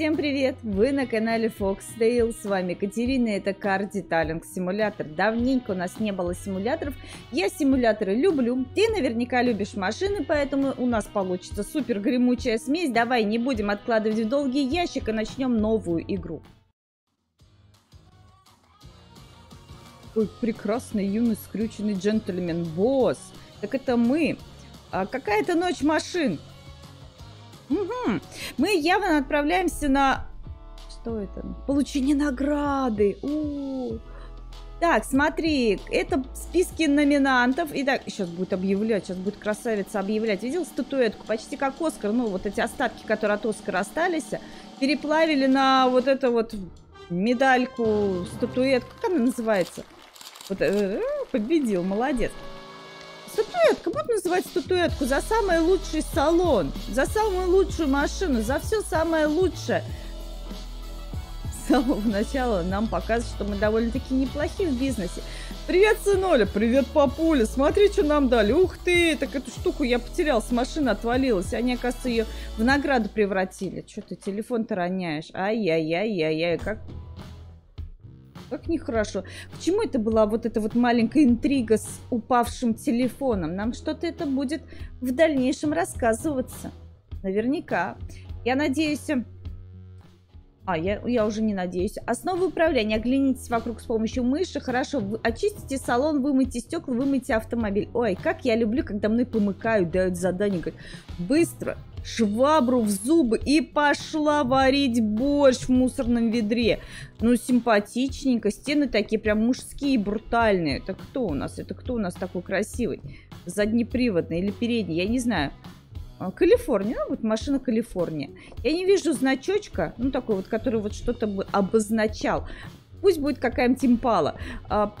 Всем привет! Вы на канале Foxtail, с вами Катерина, это Car Detailing симулятор. Давненько у нас не было симуляторов, я симуляторы люблю, ты наверняка любишь машины, поэтому у нас получится супер гремучая смесь. Давай не будем откладывать в долгий ящик и начнем новую игру. Ой, прекрасный юный скрюченный джентльмен, босс! Так это мы! А какая-то ночь машин! Угу. Мы явно отправляемся на... Что это? Получение награды. У -у -у. Так, смотри, это списки номинантов. Итак, сейчас будет объявлять, сейчас будет красавица объявлять. Видел статуэтку? Почти как Оскар. Ну, вот эти остатки, которые от Оскара остались, переплавили на вот эту вот медальку, статуэтку. Как она называется? Вот, э, э, победил, молодец. Статуэтка, будут называть статуэтку за самый лучший салон, за самую лучшую машину, за все самое лучшее. С самого начала нам показывают, что мы довольно-таки неплохи в бизнесе. Привет, сыноля, привет, папуля, смотри, что нам дали. Ух ты, так эту штуку я потерял, с машины отвалилась. Они, оказывается, ее в награду превратили. Что ты телефон-то роняешь? Ай-яй-яй-яй-яй, как как нехорошо. Чему это была вот эта вот маленькая интрига с упавшим телефоном? Нам что-то это будет в дальнейшем рассказываться. Наверняка. Я надеюсь... А, я, я уже не надеюсь. Основы управления. Оглянитесь вокруг с помощью мыши. Хорошо. Вы, очистите салон, вымойте стекла, вымойте автомобиль. Ой, как я люблю, когда мной помыкают, дают задание. Говорят, быстро, швабру в зубы и пошла варить борщ в мусорном ведре. Ну, симпатичненько. Стены такие прям мужские, брутальные. Это кто у нас? Это кто у нас такой красивый? Заднеприводный или передний? Я не знаю. А, Калифорния, ну вот машина Калифорния. Я не вижу значочка, ну такой вот, который вот что-то бы обозначал. Пусть будет какая-нибудь импала. А,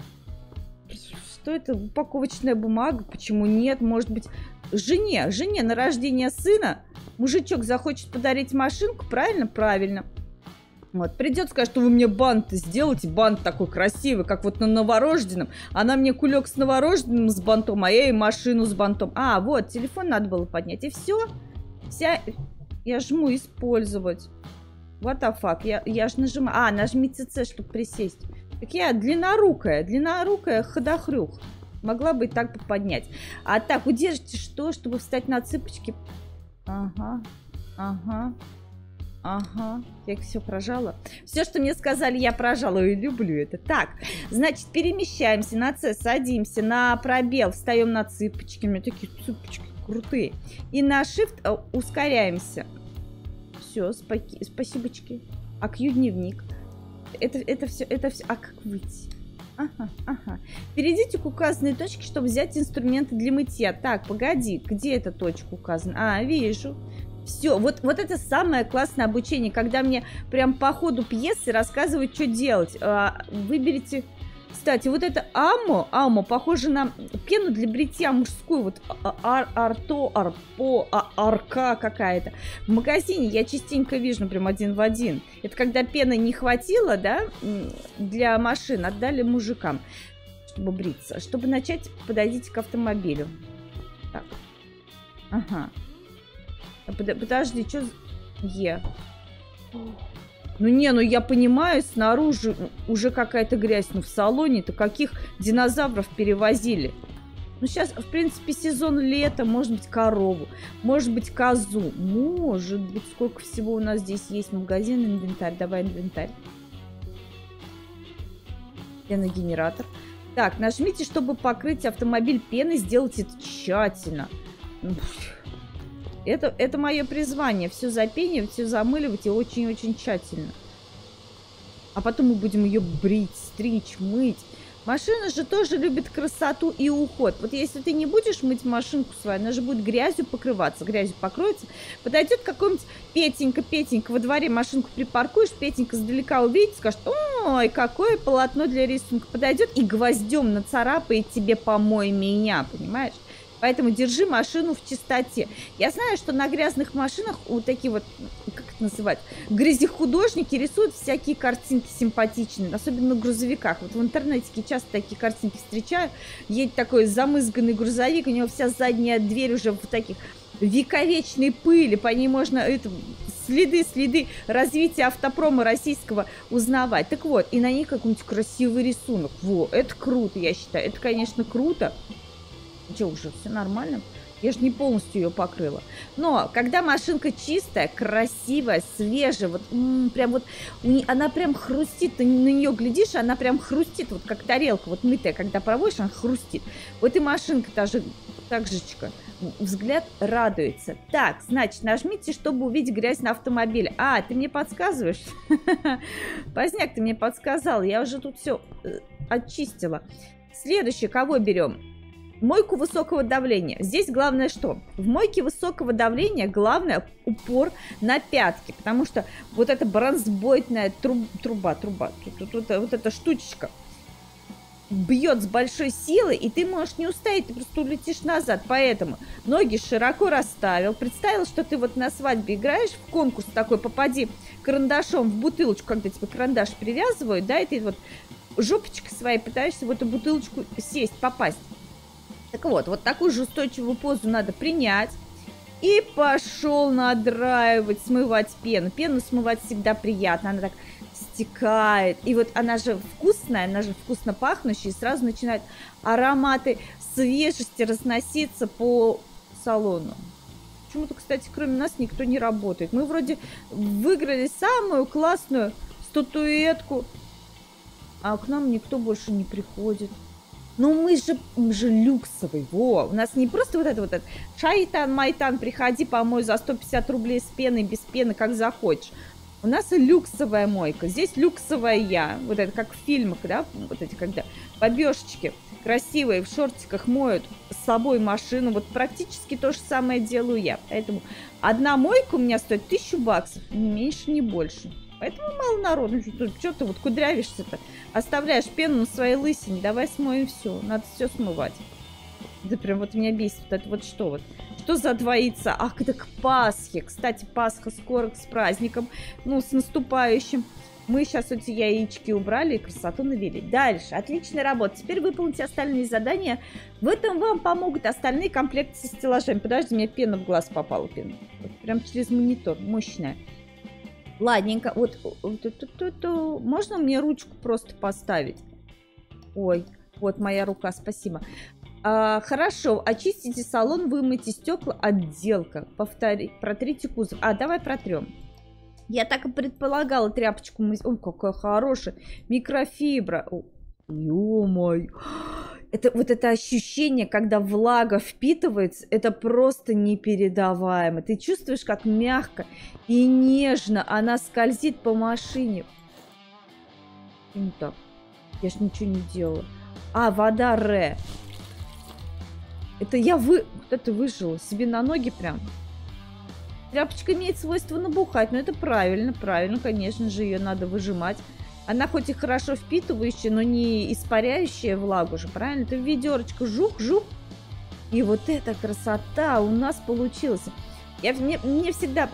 что это? Упаковочная бумага? Почему нет? Может быть, жене, жене на рождение сына мужичок захочет подарить машинку, правильно? Правильно. Вот, придет, скажет, что вы мне бант сделайте, бант такой красивый, как вот на новорожденном. Она мне кулек с новорожденным с бантом, а я ей машину с бантом. А, вот, телефон надо было поднять, и все. Вся... Я жму использовать. What the fuck? Я, я же нажимаю... А, нажмите C, чтобы присесть. Так я длиннорукая, длиннорукая ходохрюх. Могла бы и так поднять. А так, удержите что, чтобы встать на цыпочки? Ага, ага. Ага, я их все прожала. Все, что мне сказали, я прожала и люблю это. Так, значит, перемещаемся на С, садимся на пробел, встаем на цыпочки. У меня такие цыпочки крутые. И на Shift э, ускоряемся. Все, спаки, спасибочки. А Q дневник. Это, это все, это все. А как выйти? Ага. Перейдите к указанной точке, чтобы взять инструменты для мытья. Так, погоди, где эта точка указана? А, вижу. Все, вот, вот это самое классное обучение, когда мне прям по ходу пьесы рассказывают, что делать. А, выберите... Кстати, вот это амо, амо, похоже на пену для бритья мужскую, вот а, ар, арто, арпо, а, арка какая-то. В магазине я частенько вижу, прям один в один. Это когда пены не хватило, да, для машин, отдали мужикам, чтобы бриться. Чтобы начать, подойдите к автомобилю. Так. Ага. Подожди, что... Е. Ну не, ну я понимаю, снаружи уже какая-то грязь. Ну в салоне-то каких динозавров перевозили? Ну сейчас, в принципе, сезон лета, может быть, корову, может быть, козу. Может быть, сколько всего у нас здесь есть. Магазин, инвентарь. Давай инвентарь. Пеногенератор. Так, нажмите, чтобы покрыть автомобиль пеной. Сделайте это тщательно. Это, это мое призвание. Все запенивать, все замыливать и очень-очень тщательно. А потом мы будем ее брить, стричь, мыть. Машина же тоже любит красоту и уход. Вот если ты не будешь мыть машинку свою, она же будет грязью покрываться, грязью покроется. Подойдет какой-нибудь Петенька, Петенька, во дворе машинку припаркуешь, Петенька сдалека увидит, скажет, ой, какое полотно для рисунка. Подойдет и гвоздем нацарапает тебе «помой меня», понимаешь? Поэтому держи машину в чистоте. Я знаю, что на грязных машинах вот такие вот, как это называть, грязехудожники рисуют всякие картинки симпатичные, особенно на грузовиках. Вот в интернете часто такие картинки встречаю. Едет такой замызганный грузовик, у него вся задняя дверь уже в таких вековечной пыли, по ней можно это, следы, следы развития автопрома российского узнавать. Так вот, и на ней какой-нибудь красивый рисунок. Во, это круто, я считаю. Это, конечно, круто. Что, уже все нормально? Я же не полностью ее покрыла. Но когда машинка чистая, красивая, свежая, вот м-м, прям вот она прям хрустит, ты на нее глядишь, она прям хрустит, вот как тарелка, вот мытая, когда проводишь, она хрустит. Вот и машинка та же, так жечка, взгляд радуется. Так, значит, нажмите, чтобы увидеть грязь на автомобиле. А, ты мне подсказываешь? Поздняк ты мне подсказал, я уже тут все э, очистила. Следующее, кого берем? Мойку высокого давления. Здесь главное что? В мойке высокого давления главное упор на пятки, потому что вот эта бронзбойтная труб, труба, труба, тут, тут, вот эта штучечка бьет с большой силой, и ты можешь не устоять, ты просто улетишь назад. Поэтому ноги широко расставил, представил, что ты вот на свадьбе играешь в конкурс такой, попади карандашом в бутылочку, когда тебе карандаш привязывают, да, и ты вот жопочкой своей пытаешься в эту бутылочку сесть, попасть. Так вот, вот такую же устойчивую позу надо принять. И пошел надраивать, смывать пену. Пену смывать всегда приятно, она так стекает. И вот она же вкусная, она же вкусно пахнущая, и сразу начинают ароматы свежести разноситься по салону. Почему-то, кстати, кроме нас никто не работает. Мы вроде выиграли самую классную статуэтку, а к нам никто больше не приходит. Но мы же, мы же люксовый, во, у нас не просто вот это вот это, шайтан, майтан, приходи, помой за 150 рублей с пеной, без пены, как захочешь. У нас и люксовая мойка, здесь люксовая я, вот это как в фильмах, да, вот эти, когда бабешечки красивые в шортиках моют с собой машину, вот практически то же самое делаю я. Поэтому одна мойка у меня стоит тысячу баксов, ни меньше, ни больше. Поэтому мало народу. Что ты вот кудрявишься-то? Оставляешь пену на своей лысине. Давай смоем все. Надо все смывать. Да прям вот меня бесит. Вот это вот что вот. Что за двоится? Ах, это к Пасхе. Кстати, Пасха скоро с праздником. Ну, с наступающим. Мы сейчас эти яички убрали и красоту навели. Дальше. Отличная работа. Теперь выполните остальные задания. В этом вам помогут остальные комплекты со стеллажами. Подожди, мне пена в глаз попала. Пена. Прям через монитор. Мощная. Ладненько. Вот, можно мне ручку просто поставить? Ой, вот моя рука, спасибо. А, хорошо, очистите салон, вымойте стекла, отделка. Повтори, протрите кузов. А, давай протрем. Я так и предполагала тряпочку. Мы... Ой, какая хорошая. Микрофибра. Ё-моё это вот это ощущение, когда влага впитывается, это просто непередаваемо. Ты чувствуешь, как мягко и нежно она скользит по машине. Не так. Я ж ничего не делала. А, вода Ре. Это я вы... Вот это выжила. Себе на ноги прям. Тряпочка имеет свойство набухать, но это правильно, правильно, конечно же, ее надо выжимать. Она хоть и хорошо впитывающая, но не испаряющая влагу же, правильно? Ты в ведерочку жух-жух. И вот эта красота у нас получилась. Я, мне, мне всегда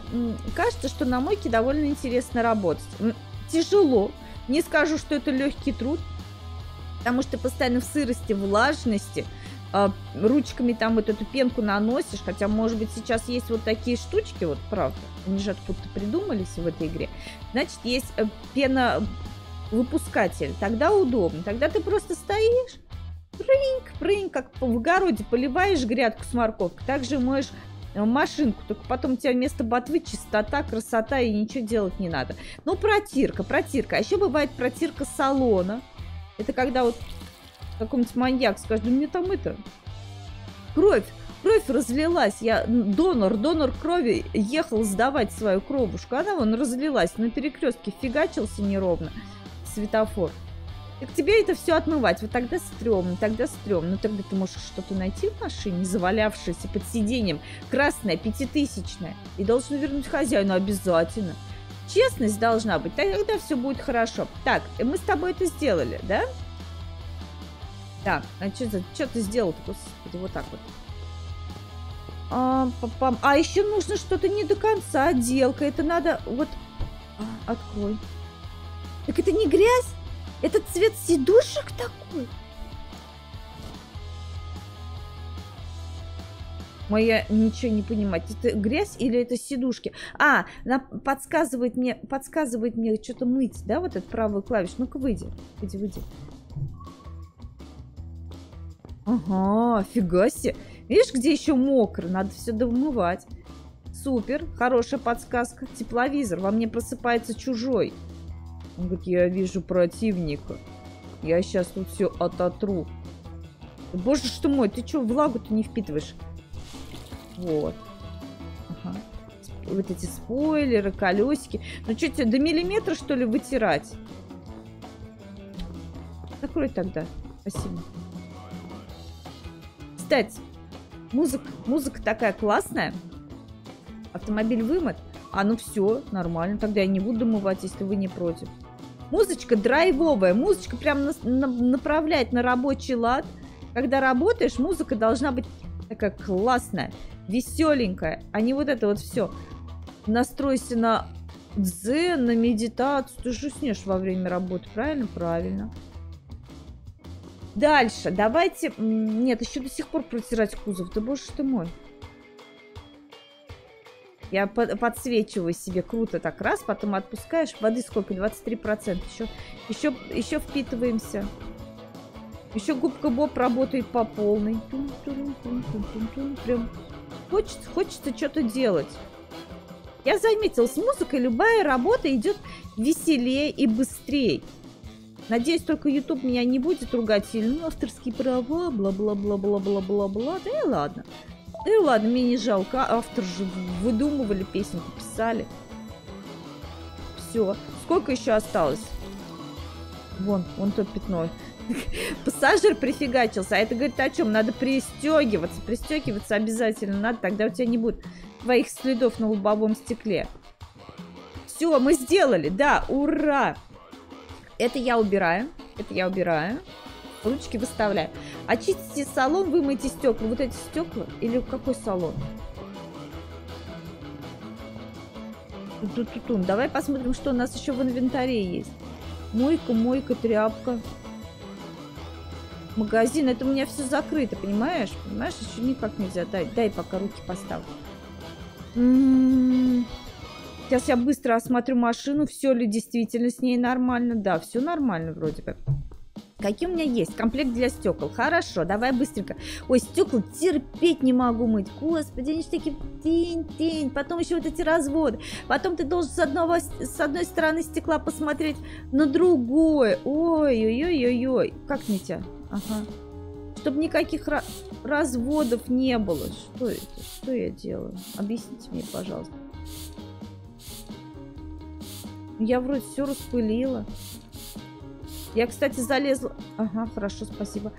кажется, что на мойке довольно интересно работать. Тяжело. Не скажу, что это легкий труд, потому что постоянно в сырости, влажности, э, ручками там вот эту пенку наносишь, хотя, может быть, сейчас есть вот такие штучки, вот правда, они же откуда-то придумались в этой игре. Значит, есть э, пена выпускатель, тогда удобно. Тогда ты просто стоишь, прынь, прынь, как в огороде поливаешь грядку с морковкой, также моешь э, машинку, только потом у тебя вместо ботвы чистота, красота и ничего делать не надо. Ну, протирка, протирка. А еще бывает протирка салона. Это когда вот какой-нибудь маньяк скажет, да мне там это, кровь, кровь разлилась. Я донор, донор крови ехал сдавать свою кровушку. Она вон разлилась, на перекрестке фигачился неровно светофор. Так тебе это все отмывать. Вот тогда стрёмно, тогда стрёмно. Ну тогда ты можешь что-то найти в машине, завалявшееся под сиденьем, красное, пятитысячное, и должен вернуть хозяину обязательно. Честность должна быть, тогда все будет хорошо. Так, мы с тобой это сделали, да? Так, а что, ты сделал Господи, вот так вот. А, папам. а еще нужно что-то не до конца, отделка. Это надо вот... А, открой. Так это не грязь? Это цвет сидушек такой? Моя ничего не понимать. Это грязь или это сидушки? А, она подсказывает мне, подсказывает мне что-то мыть, да, вот этот правый клавиш. Ну-ка, выйди. Выйди, выйди. Ага, фига себе. Видишь, где еще мокро? Надо все домывать. Супер, хорошая подсказка. Тепловизор, во мне просыпается чужой. Он говорит, я вижу противника. Я сейчас тут все ототру. Боже что мой, ты что, влагу-то не впитываешь? Вот. Ага. Вот эти спойлеры, колесики. Ну что тебе, до миллиметра, что ли, вытирать? Закрой тогда. Спасибо. Кстати, музыка, музыка такая классная. Автомобиль вымыт. А ну все, нормально. Тогда я не буду домывать, если вы не против. Музычка драйвовая. Музычка прям на, на, направляет на рабочий лад. Когда работаешь, музыка должна быть такая классная веселенькая, а не вот это вот все. Настройся на дзен, на медитацию. Ты же уснешь во время работы, правильно? Правильно. Дальше, давайте... Нет, еще до сих пор протирать кузов. Да боже ты мой. Я подсвечиваю себе круто так раз, потом отпускаешь. Воды сколько? 23%. Еще, еще, еще впитываемся. Еще губка Боб работает по полной. Прям Хочется, хочется что-то делать. Я заметил, с музыкой любая работа идет веселее и быстрее. Надеюсь, только YouTube меня не будет ругать сильно. Ну, авторские права, бла-бла-бла-бла-бла-бла-бла. Да и ладно. Да и ладно, мне не жалко. Автор же выдумывали песенку, писали. Все. Сколько еще осталось? Вон, вон то пятно. Пассажир прифигачился. А это говорит о чем? Надо пристегиваться. Пристегиваться обязательно надо, тогда у тебя не будет твоих следов на лобовом стекле. Все, мы сделали. Да, ура! Это я убираю. Это я убираю. Ручки выставляю. Очистите салон, вымойте стекла. Вот эти стекла или какой салон? Ту -ту -ту Давай посмотрим, что у нас еще в инвентаре есть. Мойка, мойка, тряпка магазин. Это у меня все закрыто, понимаешь? Понимаешь, еще никак нельзя. Дай, дай пока руки поставлю. М-м-м. Сейчас я быстро осмотрю машину, все ли действительно с ней нормально. Да, все нормально вроде бы. Какие у меня есть? Комплект для стекол. Хорошо, давай быстренько. Ой, стекла терпеть не могу мыть. Господи, они же такие тень-тень. Потом еще вот эти разводы. Потом ты должен с, одного, с одной стороны стекла посмотреть на другое. Ой-ой-ой-ой-ой. Как не тебя? Ага. Чтобы никаких разводов не было. Что это? Что я делаю? Объясните мне, пожалуйста. Я вроде все распылила. Я, кстати, залезла... Ага, хорошо, спасибо.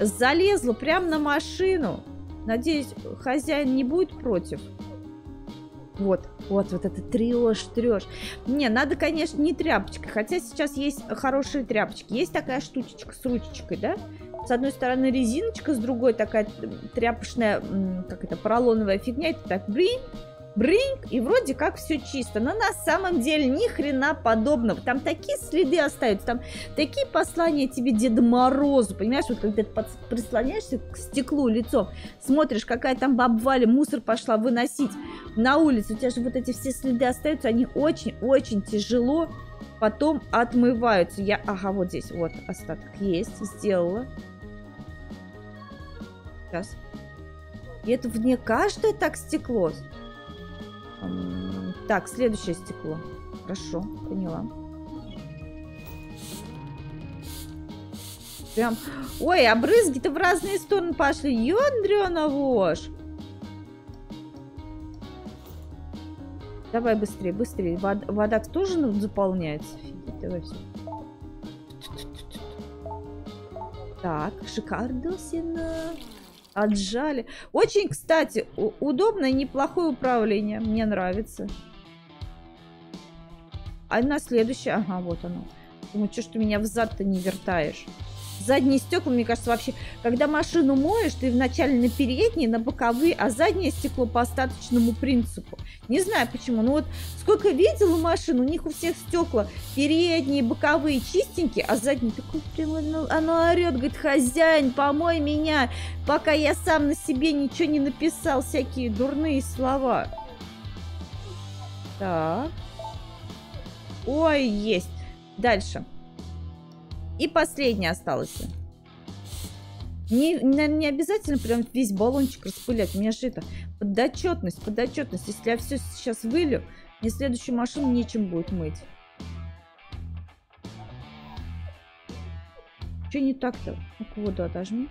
Залезла прямо на машину. Надеюсь, хозяин не будет против. Вот, вот, вот это трешь, трешь. Не, надо, конечно, не тряпочкой. Хотя сейчас есть хорошие тряпочки. Есть такая штучечка с ручечкой, да? С одной стороны резиночка, с другой такая тряпочная, как это, поролоновая фигня. Это так, бринь, бринг, и вроде как все чисто. Но на самом деле ни хрена подобного. Там такие следы остаются, там такие послания тебе Деда Морозу, понимаешь? Вот когда ты прислоняешься к стеклу лицом, смотришь, какая там баба Валя мусор пошла выносить на улицу, у тебя же вот эти все следы остаются, они очень-очень тяжело потом отмываются. Я, ага, вот здесь, вот остаток есть, сделала. Сейчас. И это вне каждое так стекло. Так, следующее стекло. Хорошо, поняла. Прям... Ой, а брызги-то в разные стороны пошли. Ёндрёна вошь. Давай быстрее, быстрее. Вода, вода тоже заполняется. Фигеть, давай все. Так, шикардосина. Отжали. Очень, кстати, удобное, неплохое управление. Мне нравится. А на следующее... Ага, вот оно. Думаю, что ж ты меня взад-то не вертаешь. Задние стекла, мне кажется, вообще, когда машину моешь, ты вначале на передние, на боковые, а заднее стекло по остаточному принципу. Не знаю почему, но вот сколько видела машин, у них у всех стекла передние, боковые чистенькие, а задние такой прям, оно, оно орет, говорит, хозяин, помой меня, пока я сам на себе ничего не написал, всякие дурные слова. Так. Ой, есть. Дальше. И последняя осталась. Не, не, обязательно прям весь баллончик распылять. У меня же это подотчетность, подотчетность. Если я все сейчас вылью, мне следующую машину нечем будет мыть. Что не так-то? Ну-ка, воду отожми.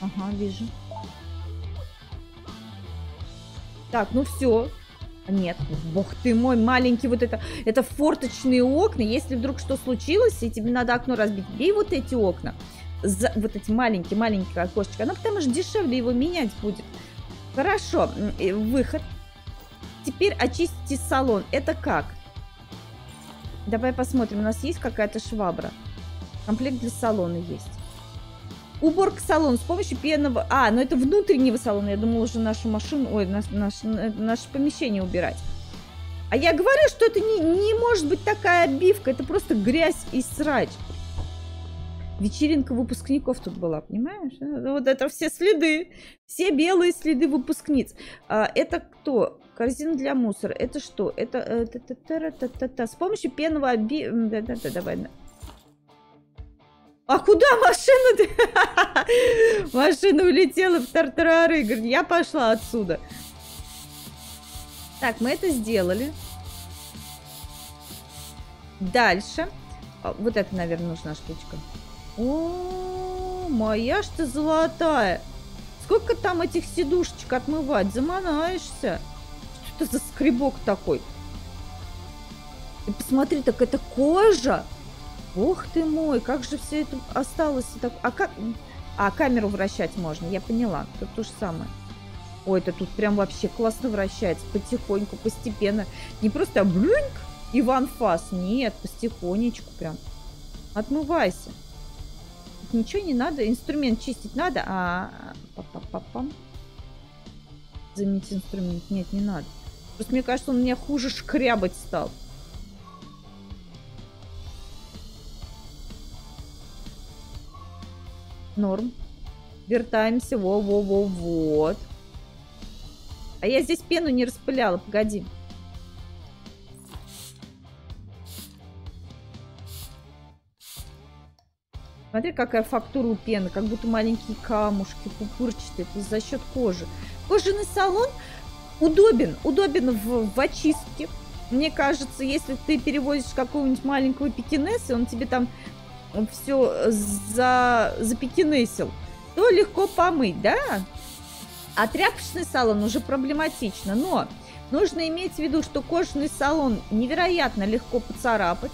Ага, вижу. Так, ну все. Нет, бог ты мой, маленький вот это, это форточные окна. Если вдруг что случилось, и тебе надо окно разбить, бей вот эти окна. За, вот эти маленькие-маленькие окошечки. Оно потому что дешевле его менять будет. Хорошо, выход. Теперь очистите салон. Это как? Давай посмотрим, у нас есть какая-то швабра. Комплект для салона есть. Уборка салона с помощью пенного... А, ну это внутреннего салона. Я думала уже нашу машину... Ой, наш, наш, наше помещение убирать. А я говорю, что это не, не может быть такая обивка. Это просто грязь и срач. Вечеринка выпускников тут была, понимаешь? Вот это все следы. Все белые следы выпускниц. А, это кто? Корзина для мусора. Это что? Это... Э, с помощью пенного оби... Давай. А куда машина? Машина улетела в тартарары. Говорит, я пошла отсюда. Так, мы это сделали. Дальше. А, вот это, наверное, нужна штучка. О, моя ж ты золотая. Сколько там этих сидушечек отмывать? Заманаешься. Что это за скребок такой? И посмотри, так это кожа. Ох ты мой, как же все это осталось. А как... А, камеру вращать можно, я поняла. Тут то же самое. Ой, это тут прям вообще классно вращается. Потихоньку, постепенно. Не просто блюньк и ванфас. Нет, потихонечку прям. Отмывайся. Тут ничего не надо. Инструмент чистить надо. А, па -па -па -пам. Заменить инструмент. Нет, не надо. Просто мне кажется, он меня хуже шкрябать стал. Норм. Вертаемся. Во-во-во, вот. А я здесь пену не распыляла, погоди. Смотри, какая фактура у пены, как будто маленькие камушки, пупырчатые. Это за счет кожи. Кожаный салон удобен, удобен в, в очистке. Мне кажется, если ты перевозишь какого-нибудь маленького пекинеса, он тебе там все за, запекинесил, то легко помыть, да? А тряпочный салон уже проблематично, но нужно иметь в виду, что кожаный салон невероятно легко поцарапать,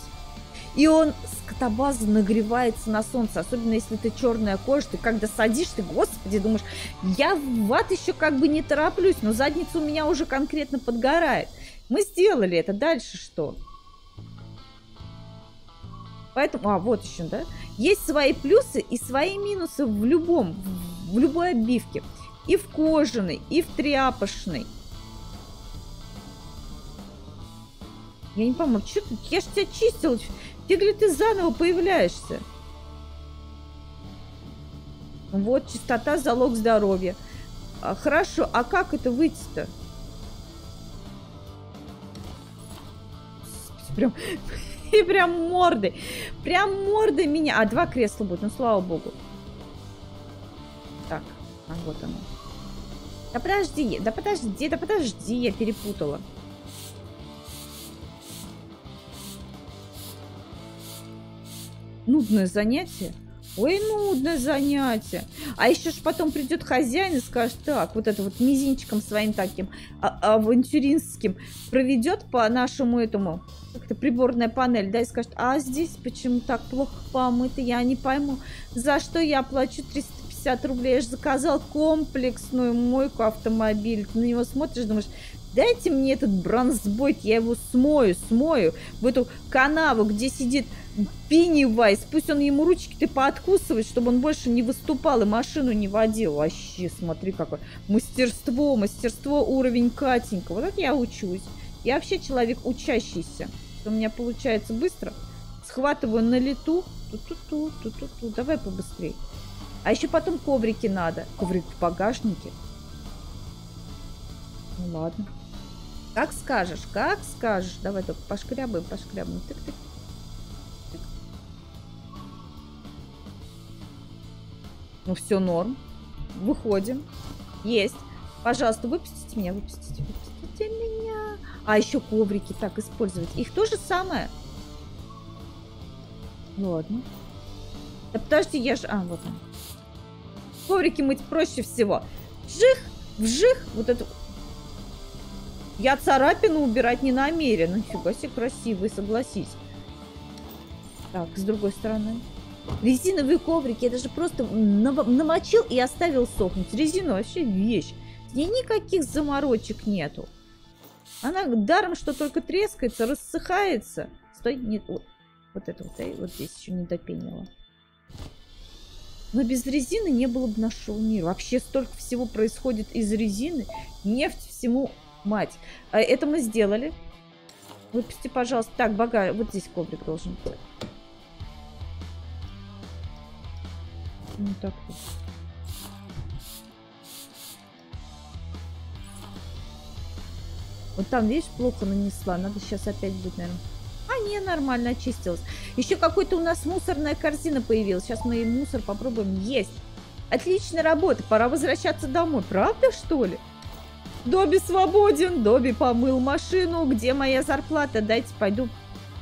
и он скотобаза нагревается на солнце, особенно если ты черная кожа, ты когда садишься, ты, господи, думаешь, я в ад еще как бы не тороплюсь, но задница у меня уже конкретно подгорает. Мы сделали это, дальше что? Поэтому, а, вот еще, да? Есть свои плюсы и свои минусы в любом, в любой обивке. И в кожаной, и в тряпочной. Я не помню, что ты? Я ж тебя чистила. Фиг ли ты заново появляешься? Вот, чистота – залог здоровья. А, хорошо, а как это выйти-то? Прям и прям морды. Прям морды меня. А, два кресла будет, ну слава богу. Так, а вот оно. Да подожди, да подожди, да подожди, я перепутала. Нудное занятие. Ой, нудное занятие. А еще ж потом придет хозяин и скажет, так, вот это вот мизинчиком своим таким а авантюристским проведет по нашему этому, как-то приборная панель, да, и скажет, а здесь почему так плохо помыто, я не пойму, за что я плачу 350 рублей, я же заказал комплексную мойку автомобиля. Ты на него смотришь, думаешь, Дайте мне этот бронзбойт, я его смою, смою в эту канаву, где сидит Пеннивайз. Пусть он ему ручки-то пооткусывает, чтобы он больше не выступал и машину не водил. Вообще, смотри, какое мастерство, мастерство, уровень Катенька. Вот это я учусь. Я вообще человек учащийся. У меня получается быстро. Схватываю на лету. Ту-ту-ту, ту-ту-ту. Давай побыстрее. А еще потом коврики надо. Коврик в багажнике. Ну ладно. Как скажешь, как скажешь. Давай только пошкрябаем, пошкрябаем. Тык-тык. Ну все, норм. Выходим. Есть. Пожалуйста, выпустите меня, выпустите, выпустите меня. А еще коврики так использовать. Их то же самое. Ладно. Да подожди, я же... А, вот он. Коврики мыть проще всего. Вжих, вжих. Вот это... Я царапину убирать не намерена. Нифига себе красивый, согласись. Так, с другой стороны. Резиновые коврики, это же просто намочил и оставил сохнуть. Резина вообще вещь. Ней никаких заморочек нету. Она даром, что только трескается, рассыхается. Стой, нет, вот, вот это вот, вот здесь еще не допенила. Но без резины не было бы нашего мира. Вообще столько всего происходит из резины. Нефть всему мать. А это мы сделали. Выпусти, пожалуйста. Так, бага, вот здесь коврик должен быть. Ну так вот. Вот там, видишь, плохо нанесла. Надо сейчас опять будет, наверное. А, не, нормально, очистилась. Еще какой-то у нас мусорная корзина появилась. Сейчас мы мусор попробуем есть. Отличная работа, пора возвращаться домой. Правда, что ли? Добби свободен, Добби помыл машину. Где моя зарплата? Дайте пойду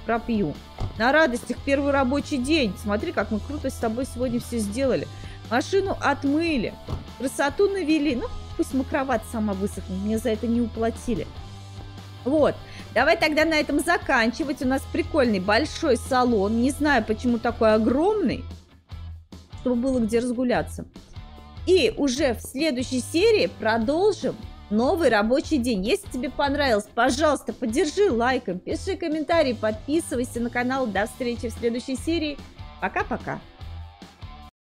пропью. На радостях первый рабочий день. Смотри, как мы круто с тобой сегодня все сделали. Машину отмыли, красоту навели. Ну, пусть макроват сама высохнет, мне за это не уплатили. Вот, давай тогда на этом заканчивать. У нас прикольный большой салон. Не знаю, почему такой огромный, чтобы было где разгуляться. И уже в следующей серии продолжим новый рабочий день. Если тебе понравилось, пожалуйста, поддержи лайком, пиши комментарий, подписывайся на канал. До встречи в следующей серии. Пока-пока.